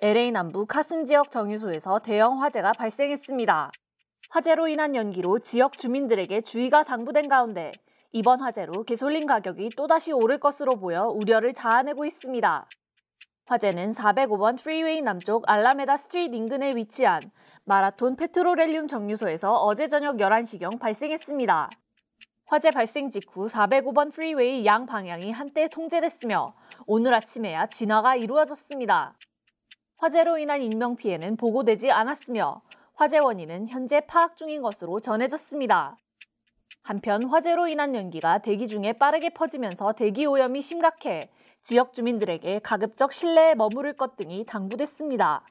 LA 남부 카슨 지역 정유소에서 대형 화재가 발생했습니다. 화재로 인한 연기로 지역 주민들에게 주의가 당부된 가운데 이번 화재로 개솔린 가격이 또다시 오를 것으로 보여 우려를 자아내고 있습니다. 화재는 405번 프리웨이 남쪽 알라메다 스트리트 인근에 위치한 마라톤 페트롤리움 정유소에서 어제 저녁 11시경 발생했습니다. 화재 발생 직후 405번 프리웨이 양 방향이 한때 통제됐으며 오늘 아침에야 진화가 이루어졌습니다. 화재로 인한 인명피해는 보고되지 않았으며 화재 원인은 현재 파악 중인 것으로 전해졌습니다. 한편 화재로 인한 연기가 대기 중에 빠르게 퍼지면서 대기 오염이 심각해 지역 주민들에게 가급적 실내에 머무를 것 등이 당부됐습니다.